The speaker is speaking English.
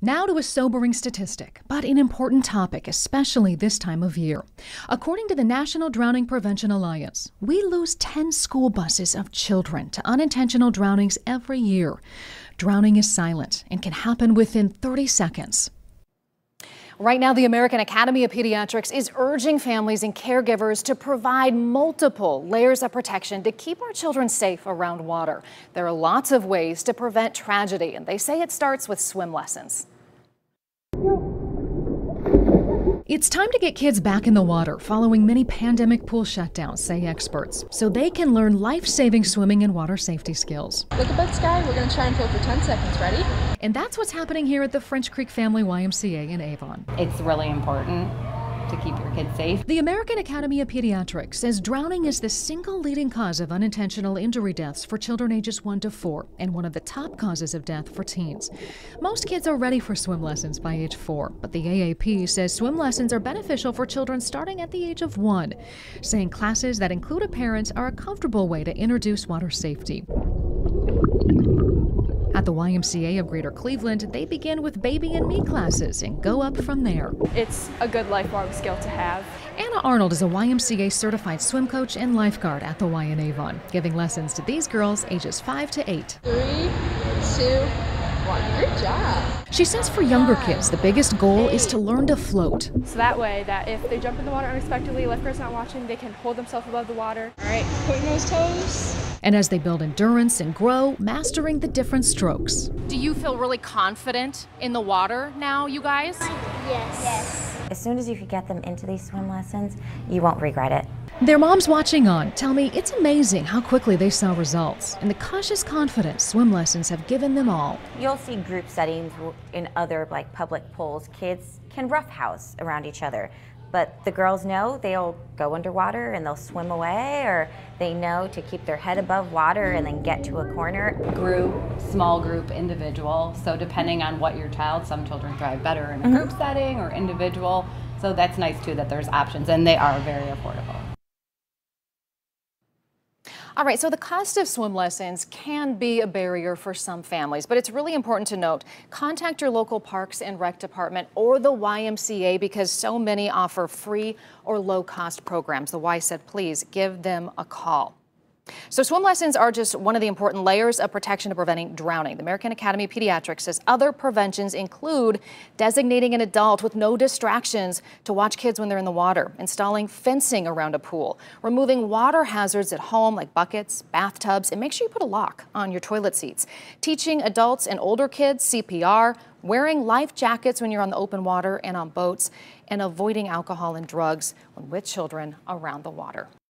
Now to a sobering statistic, but an important topic, especially this time of year. According to the National Drowning Prevention Alliance, we lose 10 school buses of children to unintentional drownings every year. Drowning is silent and can happen within 30 seconds. Right now, the American Academy of Pediatrics is urging families and caregivers to provide multiple layers of protection to keep our children safe around water. There are lots of ways to prevent tragedy, and they say it starts with swim lessons. It's time to get kids back in the water following many pandemic pool shutdowns, say experts, so they can learn life saving swimming and water safety skills. Look above sky. We're going to try and float for 10 seconds. Ready? And that's what's happening here at the French Creek Family YMCA in Avon. It's really important to keep your kids safe. The American Academy of Pediatrics says drowning is the single leading cause of unintentional injury deaths for children ages 1 to 4 and one of the top causes of death for teens. Most kids are ready for swim lessons by age 4, but the AAP says swim lessons are beneficial for children starting at the age of 1, saying classes that include a parent are a comfortable way to introduce water safety. At the YMCA of Greater Cleveland, they begin with baby and me classes and go up from there. It's a good lifelong skill to have. Anna Arnold is a YMCA certified swim coach and lifeguard at the Y in Avon, giving lessons to these girls ages 5 to 8. Three, two, one. Good job. She says for younger kids, the biggest goal is to learn to float. So that way, that if they jump in the water unexpectedly, lifeguard's not watching, they can hold themselves above the water. All right, point those toes. And as they build endurance and grow, mastering the different strokes. Do you feel really confident in the water now, you guys? Yes. Yes. As soon as you could get them into these swim lessons, you won't regret it. Their moms watching on tell me it's amazing how quickly they saw results and the cautious confidence swim lessons have given them all. You'll see group settings in other like public pools. Kids can roughhouse around each other. But the girls know they'll go underwater and they'll swim away, or they know to keep their head above water and then get to a corner. Group, small group, individual. So, depending on what your child, some children thrive better in a group mm-hmm. setting or individual. So, that's nice too that there's options and they are very affordable. All right, so the cost of swim lessons can be a barrier for some families, but it's really important to note, contact your local Parks and Rec Department or the YMCA because so many offer free or low cost programs. The Y said, please give them a call. So swim lessons are just one of the important layers of protection to preventing drowning. The American Academy of Pediatrics says other preventions include designating an adult with no distractions to watch kids when they're in the water, installing fencing around a pool, removing water hazards at home like buckets, bathtubs, and make sure you put a lock on your toilet seats, teaching adults and older kids CPR, wearing life jackets when you're on the open water and on boats, and avoiding alcohol and drugs when with children around the water.